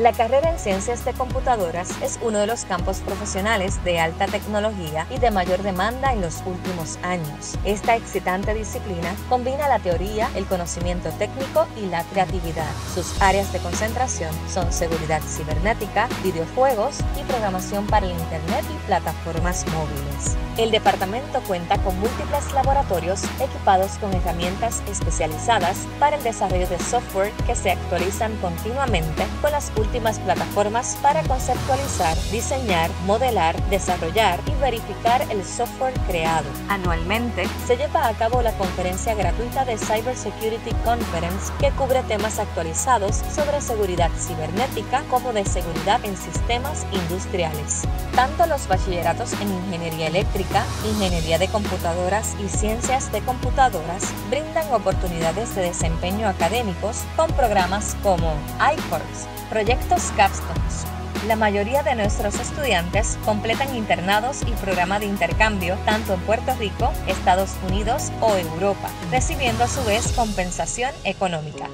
La carrera en ciencias de computadoras es uno de los campos profesionales de alta tecnología y de mayor demanda en los últimos años. Esta excitante disciplina combina la teoría, el conocimiento técnico y la creatividad. Sus áreas de concentración son seguridad cibernética, videojuegos y programación para el Internet y plataformas móviles. El departamento cuenta con múltiples laboratorios equipados con herramientas especializadas para el desarrollo de software que se actualizan continuamente con las últimas plataformas para conceptualizar, diseñar, modelar, desarrollar y verificar el software creado. Anualmente se lleva a cabo la conferencia gratuita de Cybersecurity Conference que cubre temas actualizados sobre seguridad cibernética como de seguridad en sistemas industriales. Tanto los bachilleratos en ingeniería eléctrica, ingeniería de computadoras y ciencias de computadoras brindan oportunidades de desempeño académicos con programas como iCourse, proyectos Capstones. La mayoría de nuestros estudiantes completan internados y programa de intercambio tanto en Puerto Rico, Estados Unidos o Europa, recibiendo a su vez compensación económica.